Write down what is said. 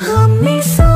Love me so